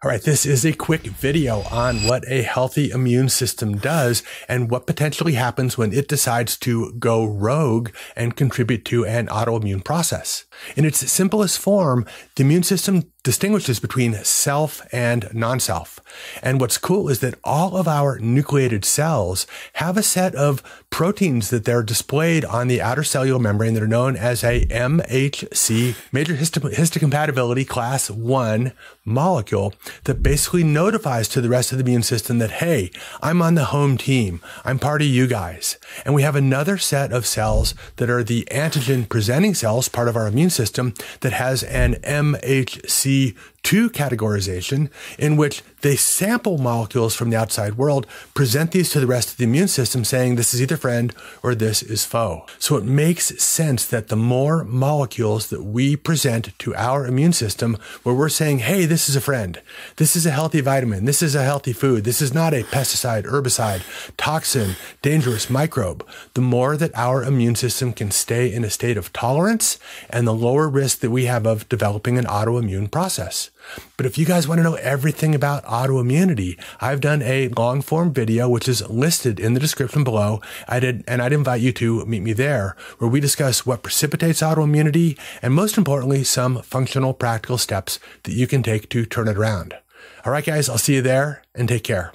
All right, this is a quick video on what a healthy immune system does and what potentially happens when it decides to go rogue and contribute to an autoimmune process. In its simplest form, the immune system distinguishes between self and non-self. And what's cool is that all of our nucleated cells have a set of proteins that they're displayed on the outer cellular membrane that are known as a MHC, major histocompatibility class 1 molecule that basically notifies to the rest of the immune system that, hey, I'm on the home team. I'm part of you guys. And we have another set of cells that are the antigen presenting cells, part of our immune system, that has an MHC see two categorization in which they sample molecules from the outside world, present these to the rest of the immune system saying this is either friend or this is foe. So it makes sense that the more molecules that we present to our immune system where we're saying, hey, this is a friend, this is a healthy vitamin, this is a healthy food, this is not a pesticide, herbicide, toxin, dangerous microbe, the more that our immune system can stay in a state of tolerance and the lower risk that we have of developing an autoimmune process. But if you guys want to know everything about autoimmunity, I've done a long form video, which is listed in the description below. I did, and I'd invite you to meet me there where we discuss what precipitates autoimmunity and most importantly, some functional practical steps that you can take to turn it around. All right, guys, I'll see you there and take care.